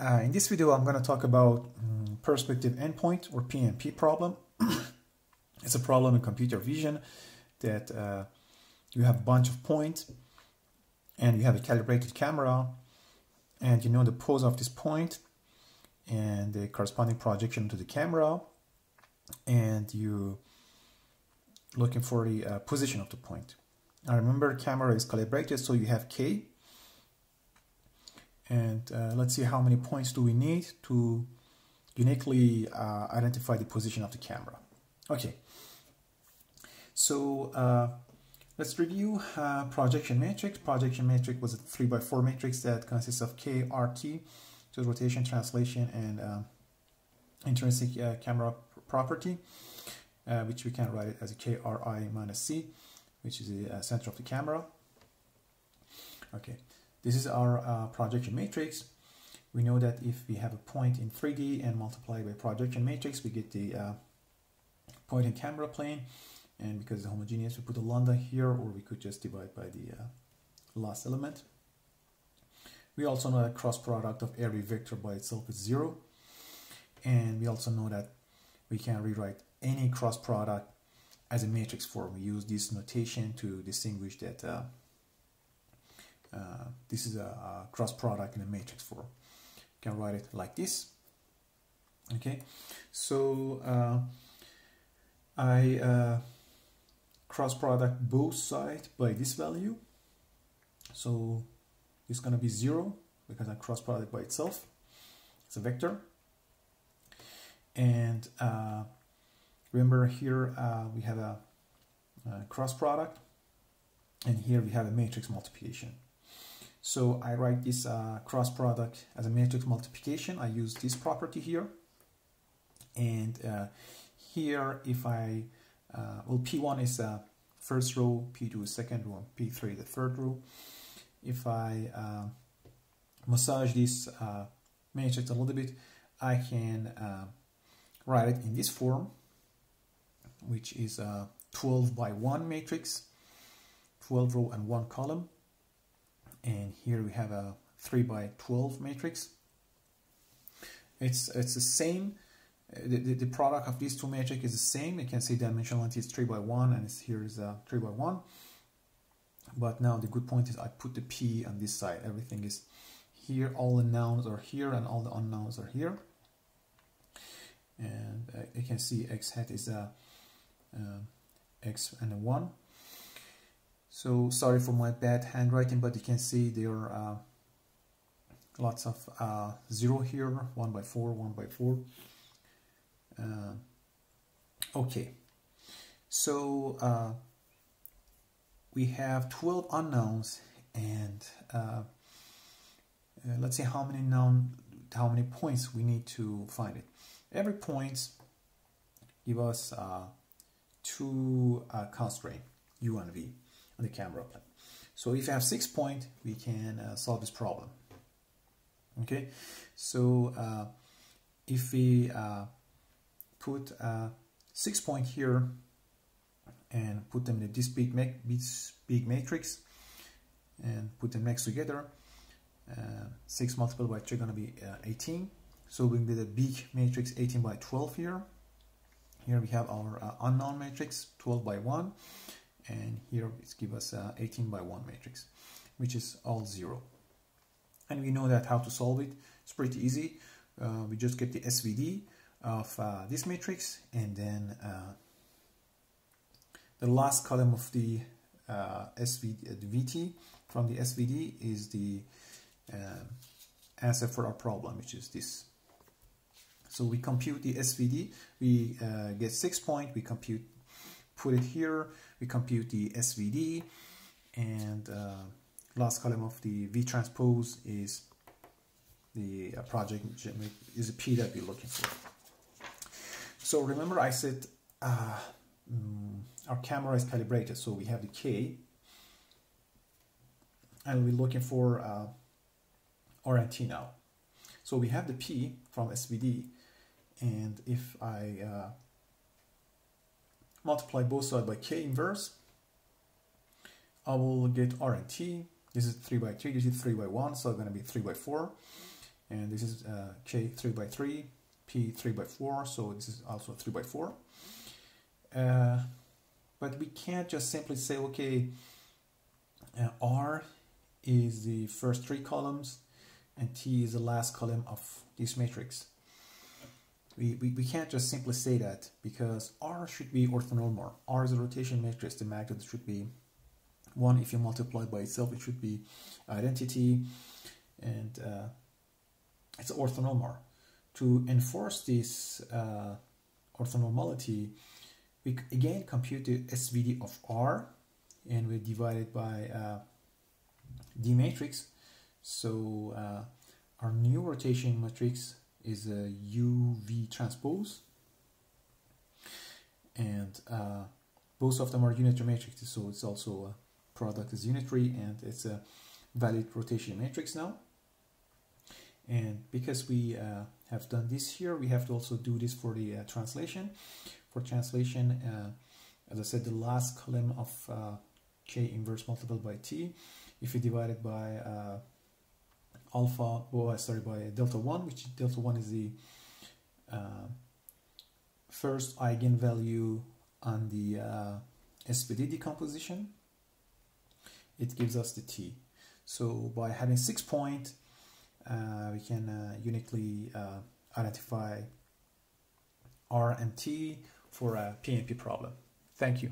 Uh, in this video, I'm going to talk about um, perspective N point or PNP problem. it's a problem in computer vision that uh, you have a bunch of points and you have a calibrated camera and you know the pose of this point and the corresponding projection to the camera and you looking for the uh, position of the point. Now remember camera is calibrated so you have K and uh, let's see how many points do we need to uniquely uh, identify the position of the camera. Okay, so uh, let's review uh, projection matrix. Projection matrix was a 3 by 4 matrix that consists of K, RT, so rotation, translation, and uh, intrinsic uh, camera property, which we can write it as a KRI minus C, which is the center of the camera. Okay, this is our uh, projection matrix. We know that if we have a point in 3D and multiply by projection matrix, we get the uh, point in camera plane. And because it's homogeneous, we put a lambda here, or we could just divide by the uh, last element. We also know that cross product of every vector by itself is zero. And we also know that we can rewrite any cross product as a matrix form. We use this notation to distinguish that uh, this is a, a, cross product in a matrix form. You can write it like this. Okay, so uh, I uh, cross product both sides by this value. So it's going to be zero because I cross product by itself. It's a vector. And uh, remember here uh, we have a, a cross product and here we have a matrix multiplication. So I write this uh, cross product as a matrix multiplication. I use this property here. And uh, here, if I, uh, well, P1 is the first row, P2 is second row, P3 the third row. If I uh, massage this uh, matrix a little bit, I can uh, write it in this form, which is a 12 by 1 matrix, 12 row and 1 column and here we have a 3 by 12 matrix. It's it's the same the, the, the, product of these two matrix is the same. You can see dimensionality is 3 by 1 and it's here is a 3 by 1 but now the good point is I put the P on this side. Everything is here. All the nouns are here and all the unknowns are here. And uh, you can see x hat is a uh, x and a 1 so sorry for my bad handwriting, but you can see there are uh, lots of uh, zero here, one by four, one by four. Uh, okay, so uh, we have 12 unknowns and uh, uh, let's see how many known, how many points we need to find it. Every point give us two constraint, u and v on the camera plane. So if you have six point, we can uh, solve this problem. Okay, so uh, if we uh, put uh, six point here and put them in this big, big matrix and put them next together, uh, 6 multiplied by 3 going to be uh, 18. So we get a big matrix 18 by 12 here. Here we have our unknown matrix 12 by 1 and here it's give us a 18 by 1 matrix which is all zero. And we know that how to solve it. It's pretty easy. Uh, we just get the SVD of uh, this matrix and then uh, the last column of the uh, SVD, uh, the VT from the SVD is the uh, answer for our problem which is this. So we compute the SVD we get six point we compute put it here we compute the SVD and uh, last column of the V transpose is the uh, project is a P that we're looking for. So remember I said uh, mm, our camera is calibrated so we have the K and we're looking for uh, now. So we have the P from SVD and if I uh, multiply both sides by k inverse, I will get R and T. This is 3 by 3, this is 3 by 1, so it's going to be 3 by 4. and this is uh, k 3 by 3 p 3 by 4 so this is also 3 by 4 uh, but we can't just simply say okay uh, r is the first three columns and t is the last column of this matrix we, we, we can't just simply say that because r should be orthonormal r is a rotation matrix the magnitude should be 1 if you multiply by itself it should be identity and uh, it's orthonormal. To enforce this uh, orthonormality, we again compute the SVD of R and we divide it by uh, D matrix. So uh, our new rotation matrix is a UV transpose. And uh, both of them are unitary matrices so it's also a product is unitary and it's a valid rotation matrix now. And because we uh, have done this here we have to also do this for the uh, translation. For translation uh, as I said the last column of uh, k inverse multiplied by t if you divide it by uh, alpha oh sorry by delta 1 which delta 1 is the uh, first eigenvalue on the SVD decomposition it gives us the t so by having six point uh, we can uh, uniquely uh, identify R and T for a PNP problem. Thank you.